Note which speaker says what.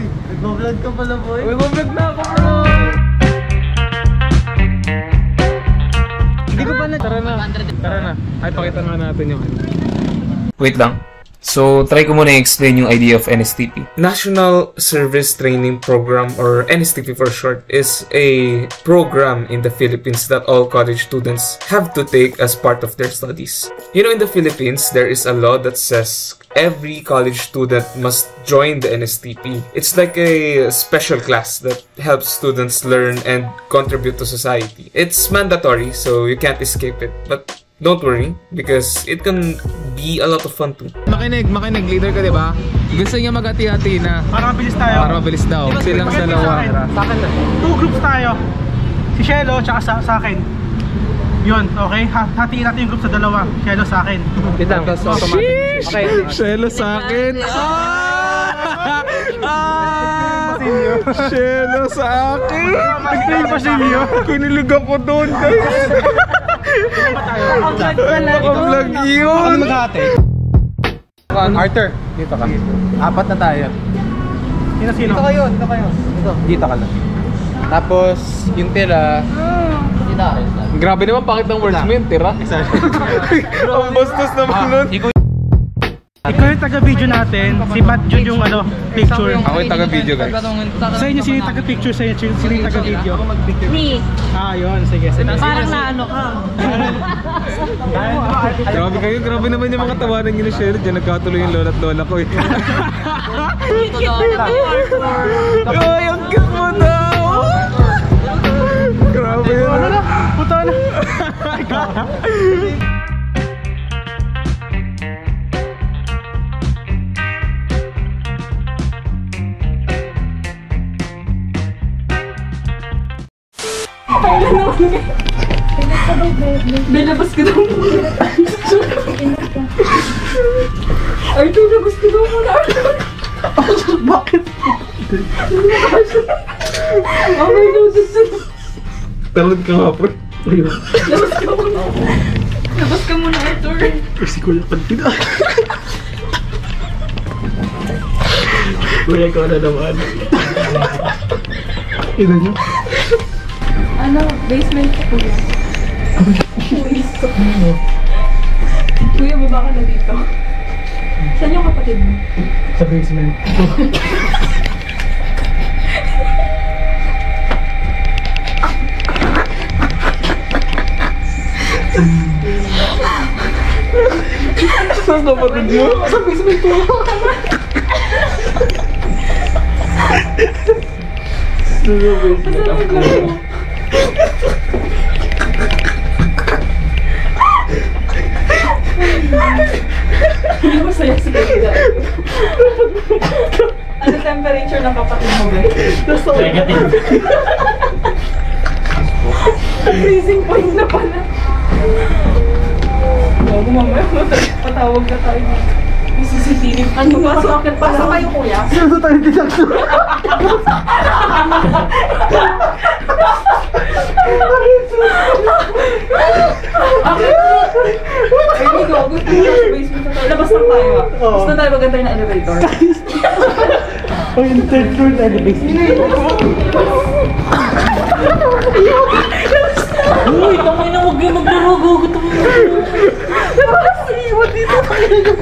Speaker 1: Uy, nagbablog ka pala, boy.
Speaker 2: Uy, vlog na ako, bro! Hindi ko pa na... Tara na. Tara na. Ay, pakita nga natin yung ano.
Speaker 3: Wait lang. So, try ko muna i-explain yung idea of NSTP.
Speaker 2: National Service Training Program or NSTP for short is a program in the Philippines that all college students have to take as part of their studies. You know, in the Philippines, there is a law that says every college student must join the NSTP. It's like a special class that helps students learn and contribute to society. It's mandatory, so you can't escape it. But don't worry, because it can be a lot of fun too. Makinig, makinig, leader ka, di ba? Gusto niya magati-hati na
Speaker 4: Para mabilis tayo.
Speaker 2: para mabilis daw. Silang
Speaker 4: Pakita
Speaker 2: dalawa.
Speaker 4: sa akin. Two groups tayo. Si Shelo tsaka sa, sa akin. Yun, okay? Ha hatiin natin yung group sa dalawa. Shelo sa akin.
Speaker 2: Tapos automatic. Okay. Shelo sa akin. Ah! Ah! Shelo sa akin.
Speaker 4: Nag-train pa si Leo.
Speaker 2: Kinilig ako doon, guys. Naka-vlog yun.
Speaker 1: maghati? Arthur, dito ka. Apat na tayo.
Speaker 4: Sino sino?
Speaker 1: Dito kayo, dito kayo. Dito. Dito ka lang. Tapos, yung tira,
Speaker 2: Grabe naman, pakit ng words mo yun, tira. Ang bastos naman nun.
Speaker 4: Ikaw yung taga-video natin. Si Matt Jun yung ano, picture.
Speaker 2: Ako yung taga-video, guys.
Speaker 4: Sa inyo, sino yung taga-picture sa inyo? Sino sino yung taga-video?
Speaker 5: Me.
Speaker 4: Ah, yun. Sige, sige.
Speaker 5: Parang naano ka.
Speaker 2: Grabe kayo, grabe naman yung mga tawanan nyo ni Shelo. Diyan nagkatuloy yung lola at lola ko eh. Ay, ang cute mo daw! Grabe yun.
Speaker 4: Ano na? Puta na.
Speaker 5: Nilabas ko daw muna. Arthur, labas ko daw muna. Arthur.
Speaker 4: Bakit?
Speaker 5: Oh my God,
Speaker 2: Talad ka nga po.
Speaker 5: labas ka muna. Labas ka muna, Arthur.
Speaker 4: Si Kuya Pantina. Kuya, ikaw na naman. Ina niyo?
Speaker 5: Ano, basement ko kuya. Kuya, baba ka na dito. Saan yung kapatid mo?
Speaker 4: Sa basement.
Speaker 2: Saan kapatid mo?
Speaker 5: Sa basement ko. Hindi temperature ng kapatid mo, guys?
Speaker 4: Negative.
Speaker 5: Freezing point na pala. Bago mamaya, patawag na tayo. CCTV. Ano ba? So, akin pa sa kayo, kuya?
Speaker 4: Sino tayo tinakso?
Speaker 5: Ay, hindi ko. Gusto niyo sa basement na tayo. Labas lang tayo, ah. Gusto tayo magantay ng elevator.
Speaker 4: Oh, floor tayo na basement.
Speaker 5: Uy, tangay na huwag yung maglaro. Gutom mo.
Speaker 4: Iwan dito tayo na